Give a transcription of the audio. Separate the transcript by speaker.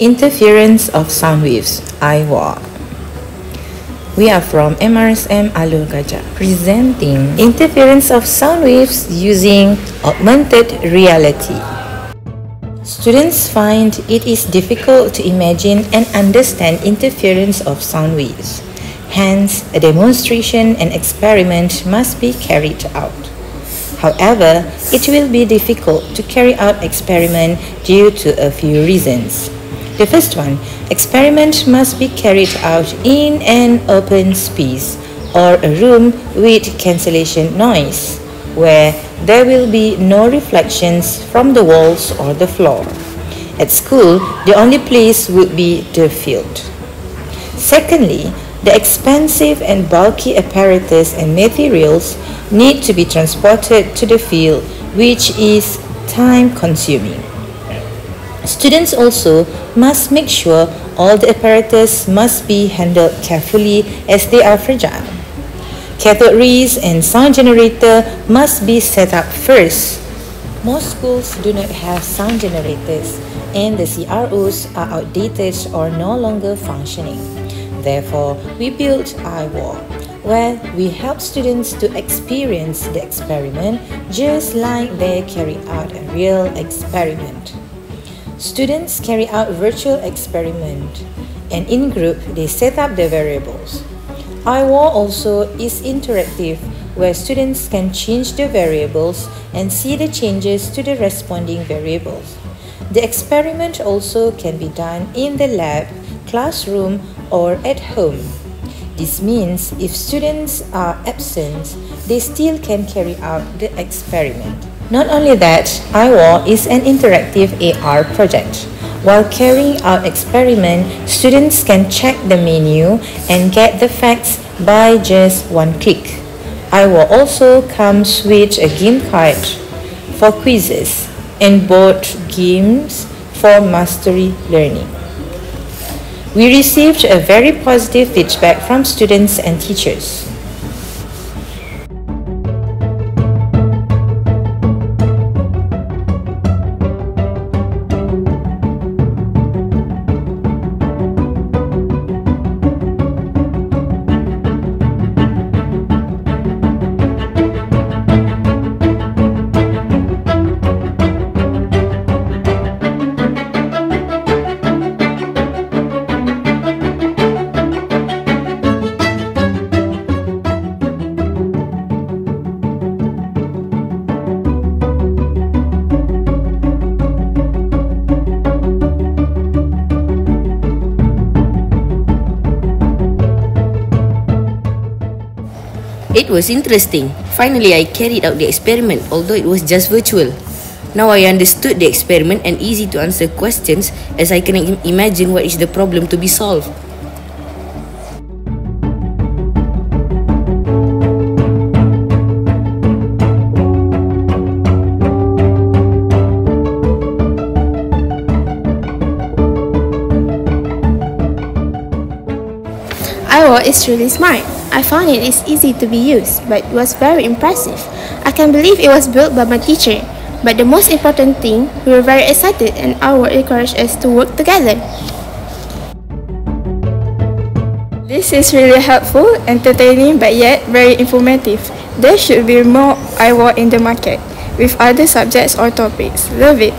Speaker 1: Interference of sound waves, IWAR. We are from MRSM Alor Gajah, presenting interference of sound waves using augmented reality. Students find it is difficult to imagine and understand interference of sound waves. Hence, a demonstration and experiment must be carried out. However, it will be difficult to carry out experiment due to a few reasons. The first one, experiment must be carried out in an open space or a room with cancellation noise, where there will be no reflections from the walls or the floor. At school, the only place would be the field. Secondly, the expensive and bulky apparatus and materials need to be transported to the field, which is time consuming. Students also must make sure all the apparatus must be handled carefully as they are fragile. Cathode rays and sound generator must be set up first. Most schools do not have sound generators and the CROs are outdated or no longer functioning. Therefore, we built IWAR, where we help students to experience the experiment just like they carry out a real experiment. Students carry out virtual experiment and in group they set up the variables. IWAR also is interactive where students can change the variables and see the changes to the responding variables. The experiment also can be done in the lab, classroom or at home. This means if students are absent, they still can carry out the experiment. Not only that, IWAR is an interactive AR project. While carrying out experiment, students can check the menu and get the facts by just one click. IWAR also comes with a game card for quizzes and board games for mastery learning. We received a very positive feedback from students and teachers.
Speaker 2: It was interesting. Finally, I carried out the experiment, although it was just virtual. Now I understood the experiment and easy to answer questions as I can im- imagine what is the problem to be solved.
Speaker 3: IWAR is really smart. I found it is easy to be used, but it was very impressive. I can believe it was built by my teacher. But the most important thing, we were very excited and our encouraged us to work together.
Speaker 4: This is really helpful, entertaining, but yet very informative. There should be more IWAR in the market with other subjects or topics. Love it.